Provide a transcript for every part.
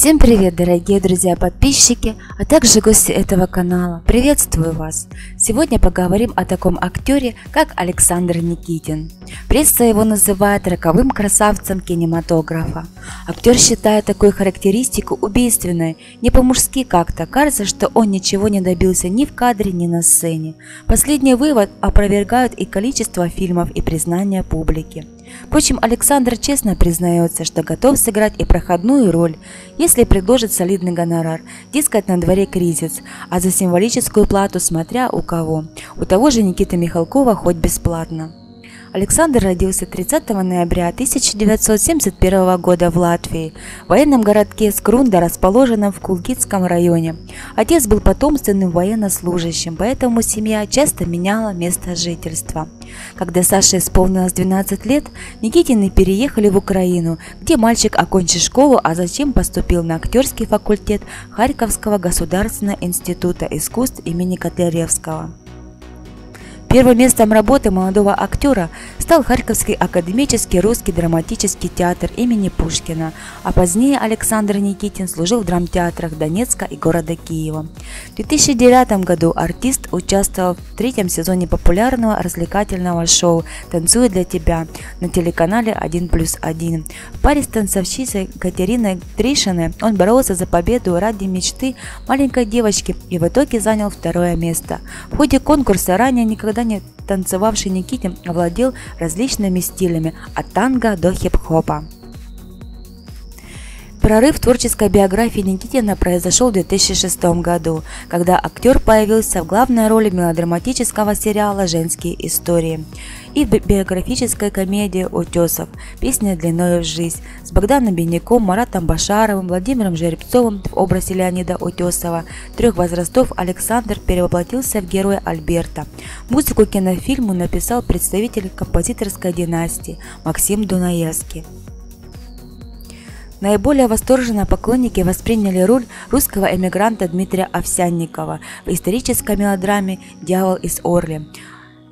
Всем привет, дорогие друзья подписчики, а также гости этого канала. Приветствую вас! Сегодня поговорим о таком актере, как Александр Никитин. Пресса его называет роковым красавцем кинематографа. Актер считает такую характеристику убийственной, не по-мужски как-то. Кажется, что он ничего не добился ни в кадре, ни на сцене. Последний вывод опровергают и количество фильмов, и признание публики. Впрочем, Александр честно признается, что готов сыграть и проходную роль, если предложит солидный гонорар. Дескать, на дворе кризис, а за символическую плату смотря у кого. У того же Никиты Михалкова хоть бесплатно. Александр родился 30 ноября 1971 года в Латвии, в военном городке Скрунда, расположенном в Кулгитском районе. Отец был потомственным военнослужащим, поэтому семья часто меняла место жительства. Когда Саше исполнилось 12 лет, Никитины переехали в Украину, где мальчик окончил школу, а затем поступил на актерский факультет Харьковского государственного института искусств имени Котляревского. Первым местом работы молодого актера стал Харьковский академический русский драматический театр имени Пушкина, а позднее Александр Никитин служил в драмтеатрах Донецка и города Киева. В 2009 году артист участвовал в третьем сезоне популярного развлекательного шоу «Танцую для тебя» на телеканале 1 плюс 1. В паре с танцовщицей Катериной Тришиной он боролся за победу ради мечты маленькой девочки и в итоге занял второе место. В ходе конкурса ранее никогда не танцевавший Никитин овладел различными стилями от танго до хип-хопа. Прорыв творческой биографии Никитина произошел в 2006 году, когда актер появился в главной роли мелодраматического сериала «Женские истории» и в биографической комедии «Утесов. Песня длиною в жизнь» с Богданом Беняком, Маратом Башаровым, Владимиром Жеребцовым в образе Леонида Утесова. Трех возрастов Александр перевоплотился в героя Альберта. Музыку кинофильму написал представитель композиторской династии Максим Дунаевский. Наиболее восторженно поклонники восприняли роль русского эмигранта Дмитрия Овсянникова в исторической мелодраме «Дьявол из Орли»,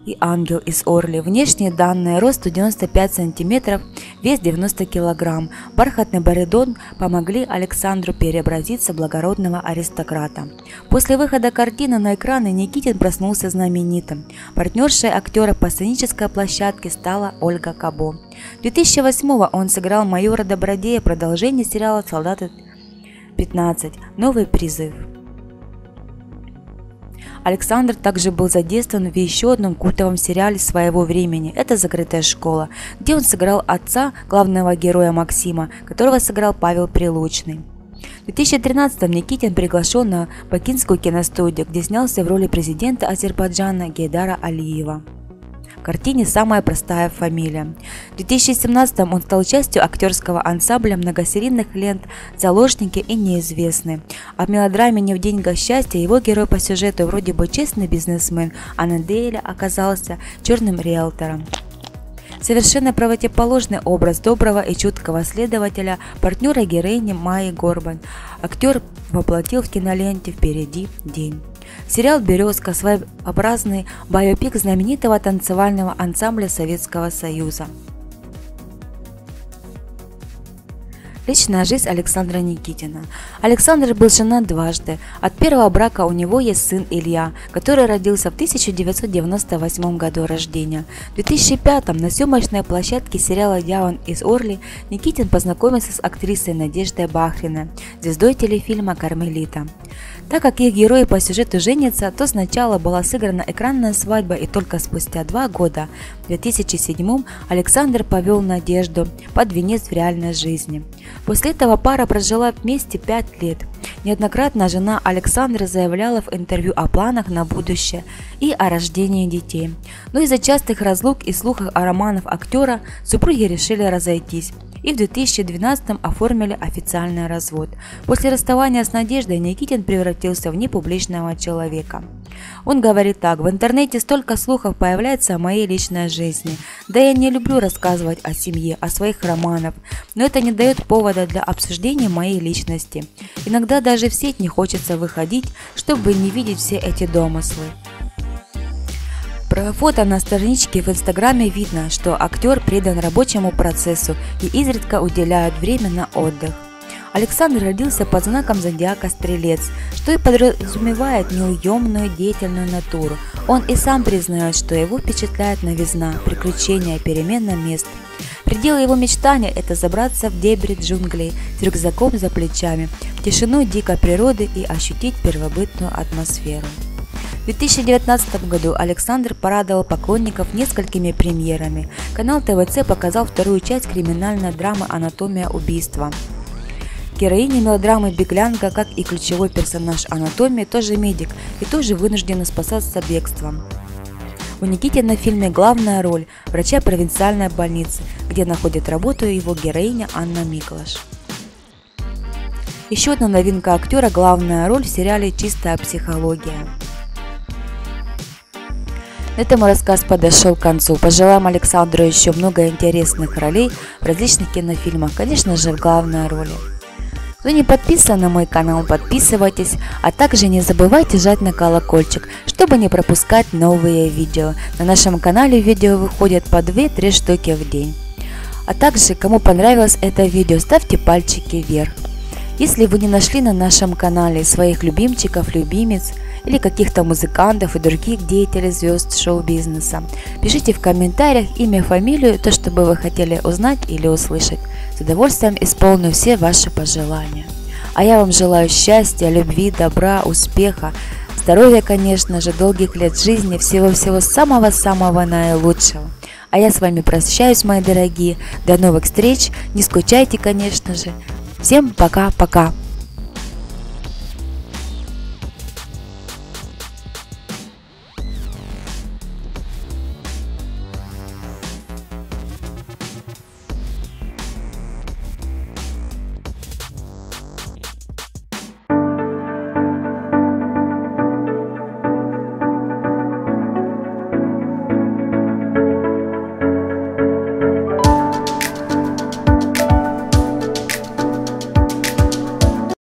и ангел из Орли. Внешние данные – рост 95 см, вес 90 кг. Бархатный баридон помогли Александру преобразиться в благородного аристократа. После выхода картины на экраны Никитин проснулся знаменитым. Партнершей актера по сценической площадке стала Ольга Кабо. 2008 он сыграл майора Добродея продолжение сериала «Солдаты 15. Новый призыв». Александр также был задействован в еще одном культовом сериале своего времени «Это закрытая школа», где он сыграл отца главного героя Максима, которого сыграл Павел Прилучный. В 2013-м Никитин приглашен на Бакинскую киностудию, где снялся в роли президента Азербайджана Гейдара Алиева картине «Самая простая фамилия». В 2017 он стал частью актерского ансамбля многосерийных лент «Заложники» и «Неизвестные». А в мелодраме «Не в деньгах счастья» его герой по сюжету вроде бы честный бизнесмен, а на деле оказался черным риэлтором. Совершенно противоположный образ доброго и чуткого следователя, партнера героини Майи Горбан. Актер воплотил в киноленте «Впереди день». Сериал «Березка» – своеобразный байопик знаменитого танцевального ансамбля Советского Союза. Личная жизнь Александра Никитина. Александр был женат дважды. От первого брака у него есть сын Илья, который родился в 1998 году рождения. В 2005 на съемочной площадке сериала «Дьявол из Орли» Никитин познакомился с актрисой Надеждой Бахриной, звездой телефильма «Кармелита». Так как их герои по сюжету женятся, то сначала была сыграна экранная свадьба и только спустя два года, в 2007 Александр повел Надежду под венец в реальной жизни. После этого пара прожила вместе пять лет. Неоднократно жена Александра заявляла в интервью о планах на будущее и о рождении детей. Но из-за частых разлук и слухов о романах актера супруги решили разойтись и в 2012 оформили официальный развод. После расставания с Надеждой Никитин превратился в непубличного человека. Он говорит так, в интернете столько слухов появляется о моей личной жизни. Да я не люблю рассказывать о семье, о своих романах, но это не дает повода для обсуждения моей личности. Иногда даже в сеть не хочется выходить, чтобы не видеть все эти домыслы. Про фото на страничке в Инстаграме видно, что актер предан рабочему процессу и изредка уделяет время на отдых. Александр родился под знаком зодиака Стрелец, что и подразумевает неуемную деятельную натуру. Он и сам признает, что его впечатляет новизна, приключения, перемена мест. Пределы его мечтания – это забраться в дебри джунглей с рюкзаком за плечами, в тишину дикой природы и ощутить первобытную атмосферу. В 2019 году Александр порадовал поклонников несколькими премьерами. Канал ТВЦ показал вторую часть криминальной драмы «Анатомия убийства». Героиня мелодрамы Беглянка, как и ключевой персонаж анатомии, тоже медик и тоже вынуждена спасаться бегством. У Никитина в фильме главная роль – врача провинциальной больницы, где находит работу его героиня Анна Миклаш. Еще одна новинка актера – главная роль в сериале «Чистая психология». На этом рассказ подошел к концу. Пожелаем Александру еще много интересных ролей в различных кинофильмах, конечно же, в главной роли. Кто не подписан на мой канал, подписывайтесь, а также не забывайте жать на колокольчик, чтобы не пропускать новые видео. На нашем канале видео выходят по 2-3 штуки в день. А также, кому понравилось это видео, ставьте пальчики вверх. Если вы не нашли на нашем канале своих любимчиков, любимец или каких-то музыкантов и других деятелей звезд шоу-бизнеса, пишите в комментариях имя, фамилию, то, что бы вы хотели узнать или услышать. С удовольствием исполню все ваши пожелания. А я вам желаю счастья, любви, добра, успеха, здоровья, конечно же, долгих лет жизни, всего-всего самого-самого наилучшего. А я с вами прощаюсь, мои дорогие. До новых встреч. Не скучайте, конечно же. Всем пока-пока.